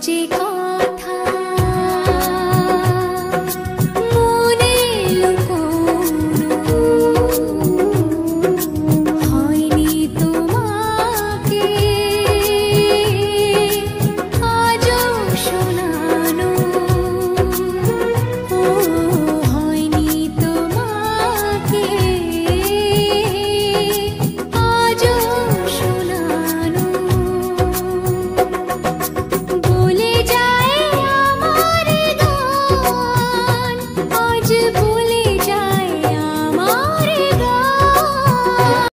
几口